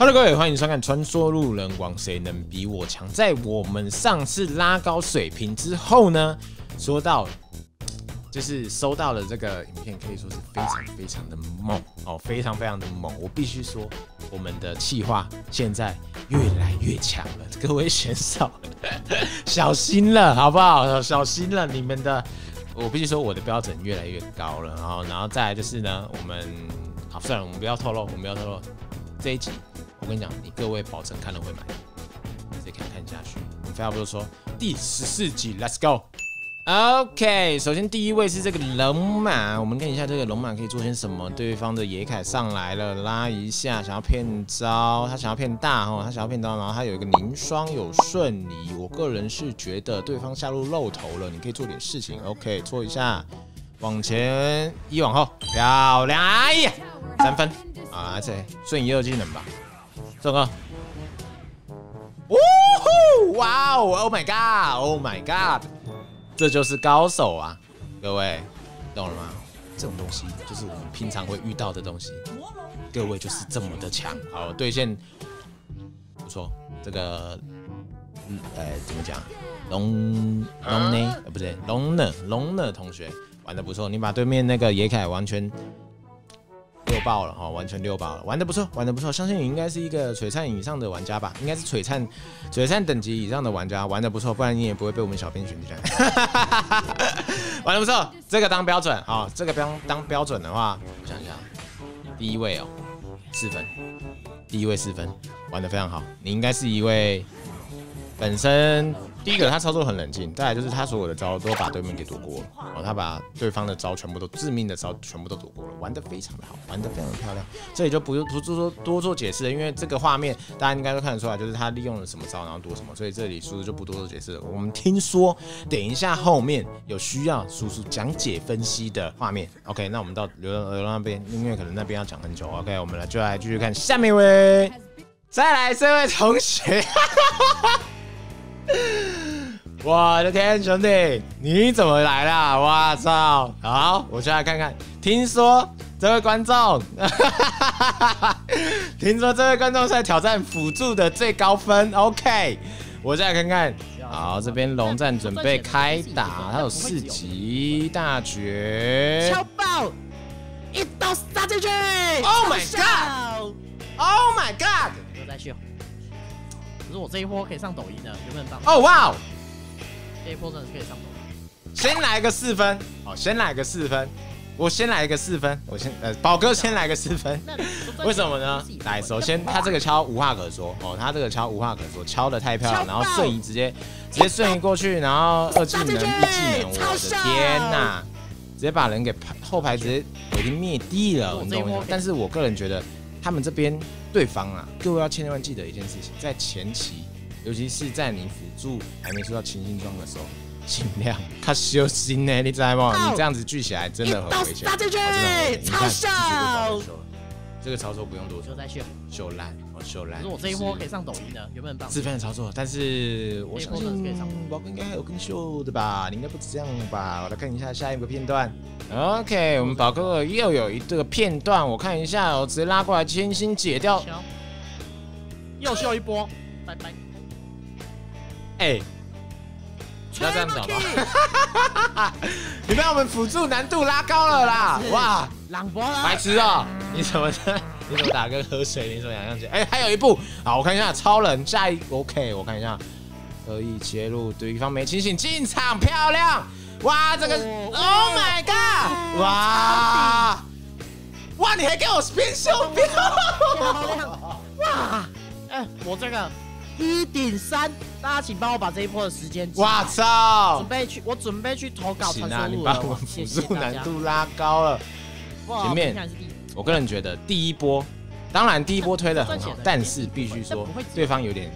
Hello，各位，欢迎收看《穿梭路人王》，谁能比我强？在我们上次拉高水平之后呢，说到就是收到了这个影片，可以说是非常非常的猛哦，非常非常的猛。我必须说，我们的气化现在越来越强了，各位选手小心了，好不好？小心了，你们的，我必须说，我的标准越来越高了。然后，然后再来就是呢，我们好算了，我们不要透露，我们不要透露这一集。我跟你讲，你各位保证看了会买，直接看看下去。我们废话不多说，第十四集，Let's go。OK，首先第一位是这个龙马，我们看一下这个龙马可以做些什么。对方的野凯上来了，拉一下，想要骗招，他想要骗大哦，他想要骗刀，然后他有一个凝霜有瞬移。我个人是觉得对方下路露头了，你可以做点事情。OK，搓一下，往前一往后，漂亮，哎呀，三分啊，这瞬移二技能吧。这个，呜呼，哇哦，Oh my God，Oh my God，这就是高手啊！各位，懂了吗？这种东西就是我们平常会遇到的东西。各位就是这么的强，好兑现，不错。这个，呃，怎么讲？龙龙呢？呃，不对，龙呢？龙呢？同学玩的不错，你把对面那个野凯完全。六爆了哈，完全六爆了，玩的不错，玩的不错，相信你应该是一个璀璨以上的玩家吧，应该是璀璨璀璨等级以上的玩家，玩的不错，不然你也不会被我们小编选进来。玩的不错，这个当标准好，这个当当标准的话，我想想，第一位哦，四分，第一位四分，玩的非常好，你应该是一位本身。第一个，他操作很冷静；再来就是他所有的招都把对面给躲过了。哦，他把对方的招全部都致命的招全部都躲过了，玩的非常的好，玩的非常漂亮。这里就不用不做说多做解释了，因为这个画面大家应该都看得出来，就是他利用了什么招，然后躲什么。所以这里叔叔就不多做解释了。我们听说等一下后面有需要叔叔讲解分析的画面。OK，那我们到流流流那边，因为可能那边要讲很久。OK，我们来就来继续看下面一位，再来这位同学。我的天，兄弟，你怎么来了？我操！好，我先来看看。听说这位观众，听说这位观众在挑战辅助的最高分。OK，我再来看看。好，这边龙战准备开打，他有四级大绝，敲爆，一刀杀进去。Oh my god！Oh my god！有在秀。可是我这一波可以上抖音的，有没有办法？哦哇！这一波真的是可以上抖音。先来个四分，好，先来个四分。我先来一个四分，我先呃，宝哥先来个四分。为什么呢？来，首先他这个敲无话可说哦，他这个敲无话可说，敲的太漂亮，然后瞬移直接直接瞬移过去，然后二技能一技能，我的天呐，直接把人给排后排直接已经灭地了，我懂吗？但是我个人觉得他们这边。对方啊，各位要千万记得一件事情，在前期，尤其是在你辅助还没出到清新装的时候，尽量他修心呢，你知道吗？你这样子聚起来真的很危险，真的。超笑！这个操作不用多说，在秀秀烂，哦秀烂。可是我这一波可以上抖音的，有没有？自分的操作，但是我相信宝哥应该还有更秀的吧？你应该不止这样吧？我来看一下下一个片段。OK，我们宝哥又有一个片段，我看一下，我直接拉过来，千心解掉，又秀一波，拜拜。哎，要这样子吧？你被我们辅助难度拉高了啦！哇，朗博，白痴哦！你怎么你怎么打跟喝水？你怎么样样子？哎，还有一步，好，我看一下超人下一 OK，我看一下，可以切入对方没清醒进场，漂亮。哇，这个，Oh my God！哇，哇，你还给我变修标，漂亮！哇，哎，我这个一顶三，大家请帮我把这一波的时间，哇操！准备去，我准备去投稿传输你把我辅助难度拉高了。前面，我个人觉得第一波，当然第一波推的很好，但是必须说对方有点。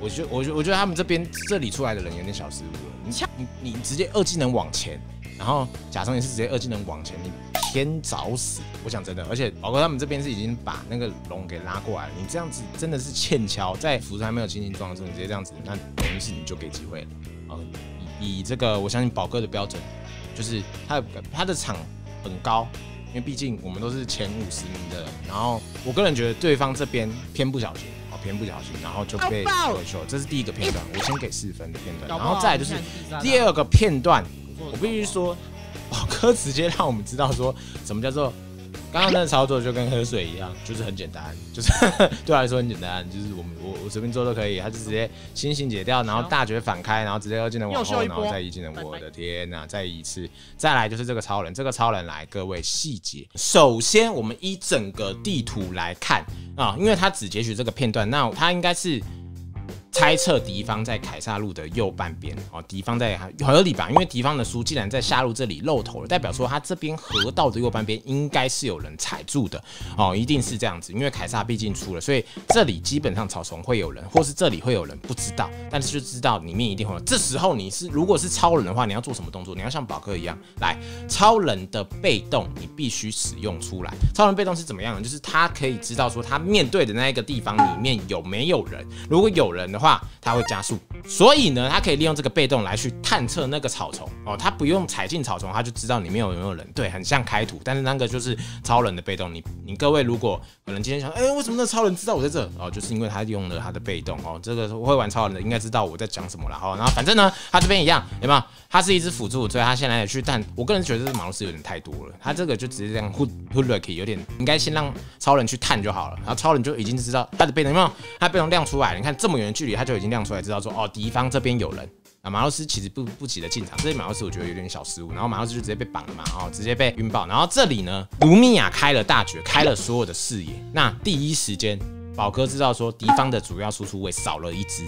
我觉我觉我觉得他们这边这里出来的人有点小失误了。你你你直接二技能往前，然后假装你是直接二技能往前，你偏找死。我讲真的，而且宝哥他们这边是已经把那个龙给拉过来了。你这样子真的是欠敲，在辅助还没有清醒状的时候，你直接这样子，那等于是你就给机会了。嗯，以以这个我相信宝哥的标准，就是他他的场很高，因为毕竟我们都是前五十名的。然后我个人觉得对方这边偏不小心，哦偏不小心，然后就被好爆回球，这是第一个片段，我先给四分的片段，然后再来就是第二个片段，我必须说，宝哥直接让我们知道说什么叫做刚刚那个操作就跟喝水一样，就是很简单，就是 对我来说很简单，就是我们我我随便做都可以，他就直接星星解掉，然后大绝反开，然后直接二技能往后，然后再一技能，我的天呐，再一次，再来就是这个超人，这个超人来，各位细节，首先我们依整个地图来看啊，因为他只截取这个片段，那他应该是。猜测敌方在凯撒路的右半边哦，敌方在合理吧？因为敌方的书既然在下路这里露头了，代表说他这边河道的右半边应该是有人踩住的哦，一定是这样子。因为凯撒毕竟出了，所以这里基本上草丛会有人，或是这里会有人，不知道，但是就知道里面一定会有。这时候你是如果是超人的话，你要做什么动作？你要像宝哥一样来，超人的被动你必须使用出来。超人被动是怎么样呢？就是他可以知道说他面对的那一个地方里面有没有人，如果有人的话，它会加速。所以呢，他可以利用这个被动来去探测那个草丛哦，他不用踩进草丛，他就知道里面有没有人。对，很像开图，但是那个就是超人的被动。你你各位如果可能今天想，哎、为什么那超人知道我在这？哦，就是因为他用了他的被动哦。这个会玩超人的应该知道我在讲什么了哦。然后反正呢，他这边一样，有没有？他是一只辅助，所以他现在也去探。我个人觉得这马路斯有点太多了，他这个就直接这样 hood hood lucky 有点，应该先让超人去探就好了。然后超人就已经知道他的被动有没有？他被动亮出来，你看这么远的距离，他就已经亮出来，知道说哦，敌方这边有人。啊，马洛斯其实不不急着进场，这里马洛斯我觉得有点小失误，然后马洛斯就直接被绑了嘛，哦，直接被晕爆。然后这里呢，卢米亚开了大绝，开了所有的视野。那第一时间，宝哥知道说敌方的主要输出位少了一只。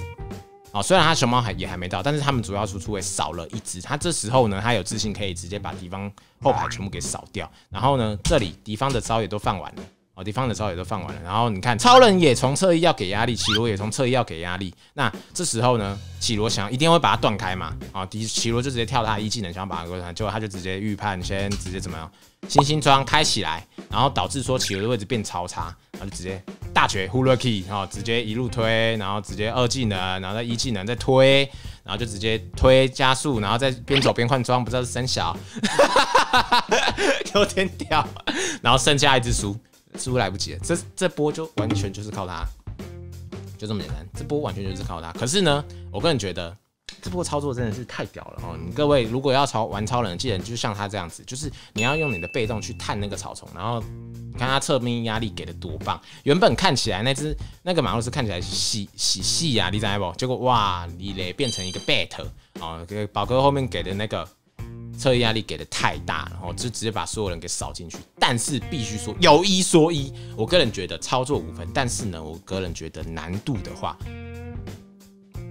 哦，虽然他熊猫还也还没到，但是他们主要输出位少了一只。他这时候呢，他有自信可以直接把敌方后排全部给扫掉。然后呢，这里敌方的招也都放完了。哦，敌方的招也都放完了，然后你看，超人也从侧翼要给压力，绮罗也从侧翼要给压力。那这时候呢，绮罗想一定会把它断开嘛？啊，敌绮罗就直接跳他一技能，想要把它割断，结果他就直接预判先直接怎么样？星星装开起来，然后导致说绮罗的位置变超差，然后就直接大绝 h u l u k y 然后直接一路推，然后直接二技能，然后再一技能再推，然后就直接推加速，然后再边走边换装，不知道是三小，有点屌，然后剩下一只书。输来不及了，这这波就完全就是靠他，就这么简单。这波完全就是靠他。可是呢，我个人觉得这波操作真的是太屌了哦！你各位如果要超玩超人，记得就像他这样子，就是你要用你的被动去探那个草丛，然后你看他侧面压力给的多棒。原本看起来那只那个马洛斯看起来细细细啊，你知道不？结果哇，李雷变成一个 bat 哦，给宝哥后面给的那个。侧翼压力给的太大，然后就直接把所有人给扫进去。但是必须说有一说一，我个人觉得操作五分，但是呢，我个人觉得难度的话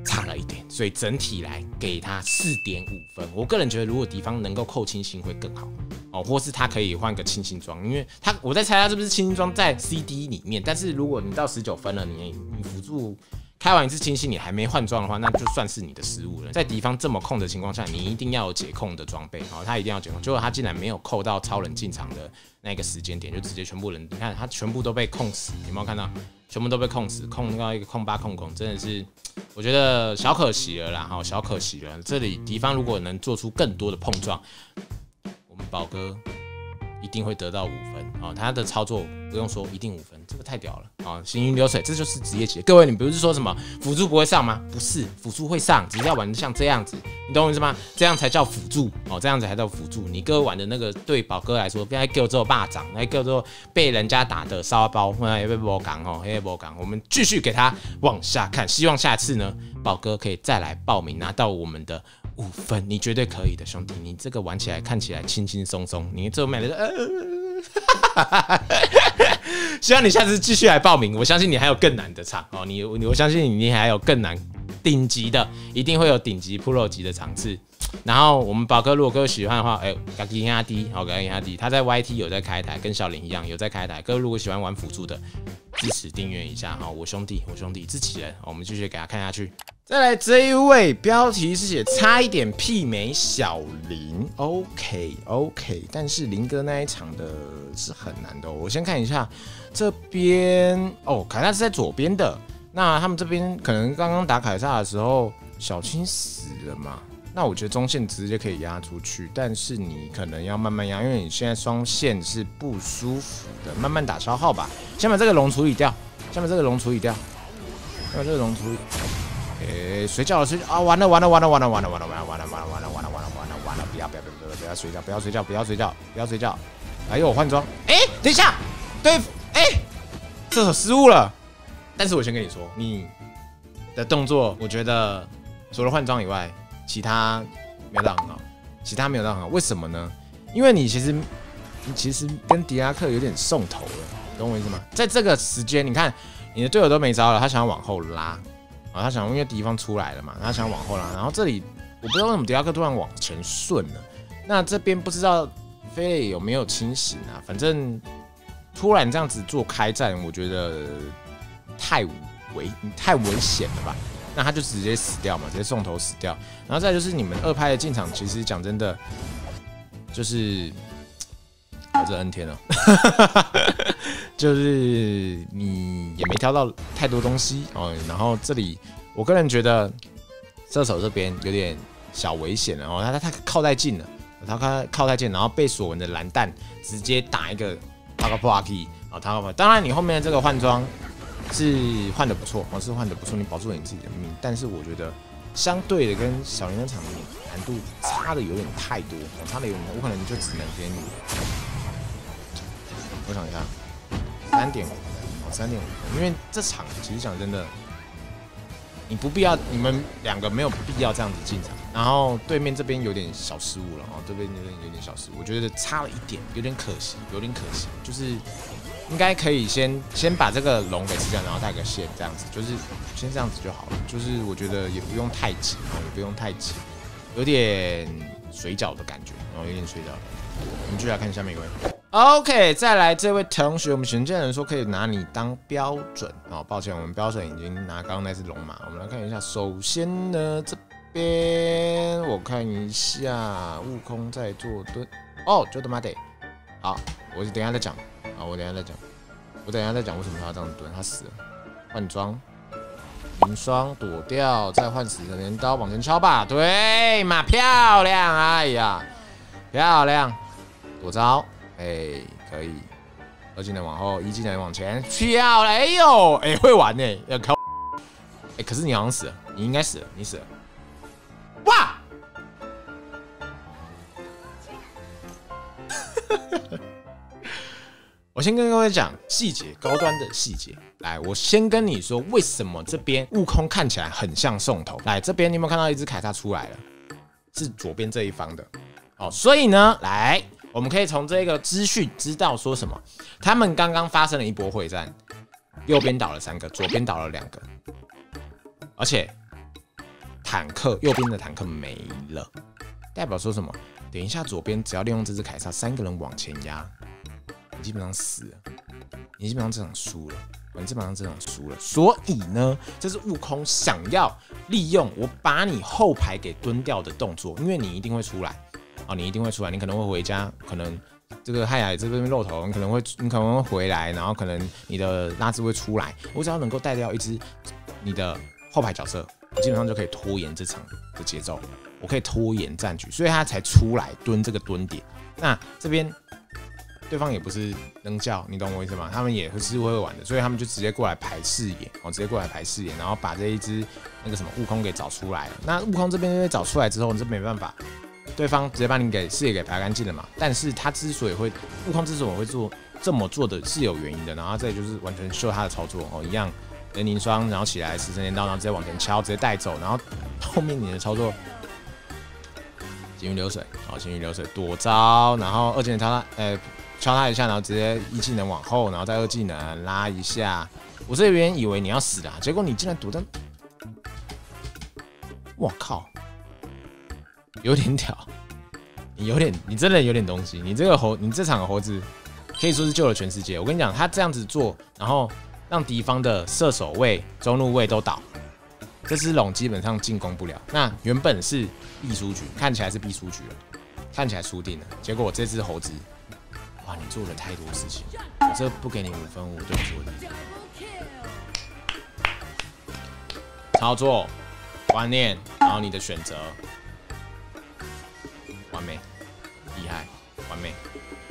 差了一点，所以整体来给他四点五分。我个人觉得，如果敌方能够扣清新会更好哦，或是他可以换个清新装，因为他我在猜他是不是清新装在 CD 里面。但是如果你到十九分了，你你辅助。开完一次清晰，你还没换装的话，那就算是你的失误了。在敌方这么控的情况下，你一定要有解控的装备，好，他一定要解控。结果他竟然没有扣到超人进场的那个时间点，就直接全部人，你看他全部都被控死，有没有看到？全部都被控死，控到一个控八控控，真的是我觉得小可惜了啦，哈，小可惜了。这里敌方如果能做出更多的碰撞，我们宝哥一定会得到五分啊！他的操作不用说，一定五分，这个太屌了啊！行云流水，这就是职业级。各位，你不是说什么辅助不会上吗？不是，辅助会上，只是要玩的像这样子，你懂我意思吗？这样才叫辅助哦，这样子才叫辅助。你各位玩的那个对宝哥来说，该叫做霸掌，来叫做被人家打的沙包，也被波港哦，也被波港。我们继续给他往下看，希望下次呢，宝哥可以再来报名，拿到我们的。五分，你绝对可以的，兄弟！你这个玩起来看起来轻轻松松，你这买的呃，希望你下次继续来报名。我相信你还有更难的场哦，你我相信你还有更难顶级的，一定会有顶级 Pro 级的场次。然后我们宝哥，如果各位喜欢的话，哎，嘎吉压低，好，嘎吉压低，他在 YT 有在开台，跟小林一样有在开台。各位如果喜欢玩辅助的，支持订阅一下哈，我兄弟，我兄弟，自己人，我们继续给他看下去。再来这一位，标题是写差一点媲美小林，OK OK，但是林哥那一场的是很难的、我先看一下这边哦，凯撒是在左边的，那他们这边可能刚刚打凯撒的时候，小青死了嘛？那我觉得中线直接可以压出去，但是你可能要慢慢压，因为你现在双线是不舒服的，慢慢打消耗吧。先把这个龙处理掉，先把这个龙处理掉，先把这个龙处理。哎，睡觉了，睡觉啊！完了，完了，完了，完了，完了，完了，完了，完了，完了，完了，完了，完了，完了，完了！不要，不要，不要，不要不要睡觉，不要睡觉，不要睡觉，不要睡觉！哎呦，我换装！哎，等一下，对，哎，射手失误了。但是我先跟你说，你的动作，我觉得除了换装以外。其他没有到很好，其他没有到很好，为什么呢？因为你其实你其实跟迪亚克有点送头了，懂我意思吗？在这个时间，你看你的队友都没招了，他想要往后拉啊，他想因为敌方出来了嘛，他想往后拉，然后这里我不知道为什么迪亚克突然往前顺了，那这边不知道飞磊有没有清醒啊？反正突然这样子做开战，我觉得太危太危险了吧。那他就直接死掉嘛，直接送头死掉。然后再就是你们二派的进场，其实讲真的，就是我这 N 天了，就是你也没挑到太多东西哦。然后这里我个人觉得射手这边有点小危险了哦，他他他靠太近了，他靠靠太近，然后被索文的蓝弹直接打一个 t a k a p a k 啊 t a k a 当然你后面的这个换装。是换的不错，我是换的不错，你保住了你自己的命。但是我觉得相对的跟小林那场难度差的有点太多，差的有点，我可能就只能给你，我想一下，三点，三点五分，因为这场其实讲真的，你不必要，你们两个没有必要这样子进场。然后对面这边有点小失误了，哦，这边有点有点小失误，我觉得差了一点，有点可惜，有点可惜，就是。应该可以先先把这个龙给吃掉，然后带个线，这样子就是先这样子就好了。就是我觉得也不用太急啊，也不用太急，有点水饺的感觉，然后有点水饺。我们继续来看下面一位。OK，再来这位同学，我们玄剑人说可以拿你当标准啊。抱歉，我们标准已经拿刚刚那只龙马。我们来看一下，首先呢这边我看一下，悟空在做蹲。哦，就他妈的，好，我等下再讲。啊，我等下再讲，我等下再讲为什么他要这样蹲，他死了。换装，银霜躲掉，再换死神镰刀往前敲吧。对嘛，漂亮，哎呀，漂亮，躲招，哎，可以。二技能往后，一技能往前，漂亮，哎呦，哎，会玩呢，要靠。哎，可是你好像死了，你应该死了，你死了。哇！我先跟各位讲细节，高端的细节。来，我先跟你说，为什么这边悟空看起来很像送头？来，这边你有没有看到一只凯撒出来了？是左边这一方的。哦，所以呢，来，我们可以从这个资讯知道说什么？他们刚刚发生了一波会战，右边倒了三个，左边倒了两个，而且坦克右边的坦克没了，代表说什么？等一下，左边只要利用这只凯撒，三个人往前压。你基本上死了，你基本上这场输了，你基本上这场输了。所以呢，这是悟空想要利用我把你后排给蹲掉的动作，因为你一定会出来啊，你一定会出来，你可能会回家，可能这个汉雅这边露头，你可能会你可能会回来，然后可能你的拉兹会出来。我只要能够带掉一只你的后排角色，我基本上就可以拖延这场的节奏，我可以拖延战局，所以他才出来蹲这个蹲点。那这边。对方也不是能叫，你懂我意思吗？他们也会是会玩的，所以他们就直接过来排视野，哦，直接过来排视野，然后把这一只那个什么悟空给找出来。那悟空这边被找出来之后，你这没办法，对方直接把你给视野给排干净了嘛。但是他之所以会悟空之所以会做这么做的是有原因的，然后这里就是完全秀他的操作哦，一样人凝霜，然后起来十神镰刀，然后直接往前敲，直接带走，然后后面你的操作。行云流水，好，行云流水躲招，然后二技能敲他，呃，敲他一下，然后直接一技能往后，然后再二技能拉一下。我这边以为你要死的，结果你竟然躲在，我靠，有点屌，你有点，你真的有点东西。你这个猴，你这场猴子可以说是救了全世界。我跟你讲，他这样子做，然后让敌方的射手位、中路位都倒。这只龙基本上进攻不了，那原本是必输局，看起来是必输局了，看起来输定了。结果我这只猴子，哇，你做了太多事情，我这不给你五分，我对不起你。操作观念，然后你的选择，完美，厉害，完美。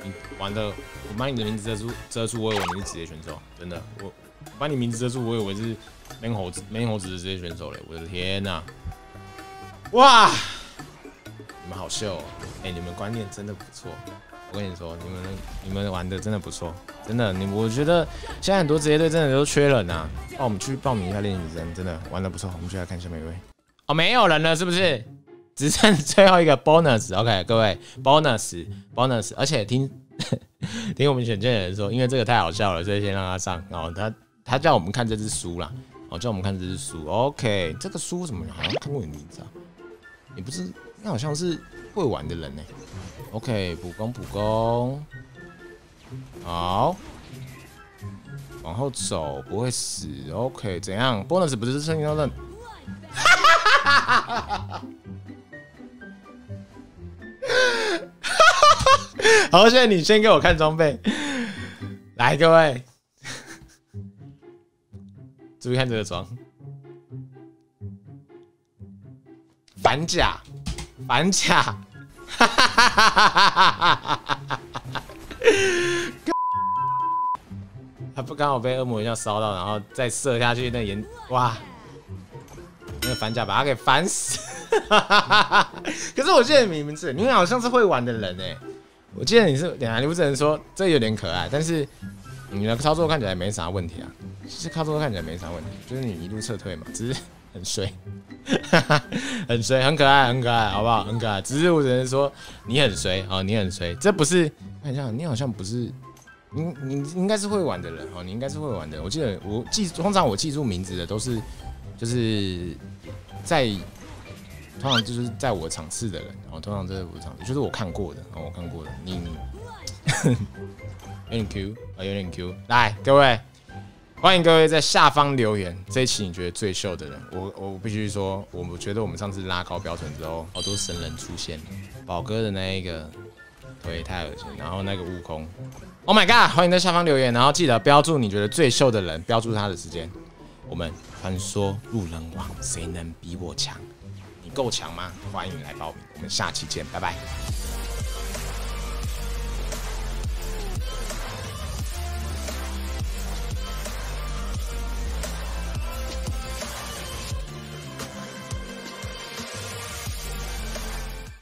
你玩的，我把你的名字遮住，遮住，我以为你是职业选手，真的，我把你名字遮住，我以为是 main 猴子，main 猴子的职业选手嘞，我的天呐！哇，你们好秀，哦哎，你们观念真的不错。我跟你说，你们你们玩的真的不错，真的，你我觉得现在很多职业队真的都缺人呐。那我们去报名一下练习生，真的玩的不错。我们就来看下面一位。哦，没有人了，是不是？只剩最后一个 bonus。OK，各位 bonus bonus，而且听 听我们选件的人说，因为这个太好笑了，所以先让他上。然后他他叫我们看这只书啦，哦，叫我们看这只书。OK，这个书怎么好像看过你名字啊？你不是？那好像是会玩的人呢。OK，补攻补攻，好，往后走不会死。OK，怎样？Bonus 不是声音要认？好，现在你先给我看装备，来，各位，注意看这个装，反甲，反甲，哈哈哈哈哈哈！他不刚好被恶魔一下烧到，然后再射下去，那眼哇，那个反甲把他给反死。可是我记得你名字，你好像是会玩的人哎。我记得你是，等下你不只能说这有点可爱，但是你的操作看起来没啥问题啊。其实操作看起来没啥问题，就是你一路撤退嘛，只是 很衰，很衰，很可爱，很可爱，好不好？很可爱。只是我只能说你很衰哦，你很衰。这不是看一下，你好像不是，你你应该是会玩的人哦，你应该是会玩的。我记得我记，通常我记住名字的都是就是在。通常就是在我场次的人，然后通常在我场，就是我看过的，然后我看过的，你 有点 Q 啊，有点 Q。来，各位，欢迎各位在下方留言，这一期你觉得最秀的人，我我必须说，我觉得我们上次拉高标准之后，好多神人出现了，宝哥的那一个腿太恶心，然后那个悟空，Oh my god！欢迎在下方留言，然后记得标注你觉得最秀的人，标注他的时间，我们传说路人王，谁能比我强？够强吗？欢迎来报名，我们下期见，拜拜。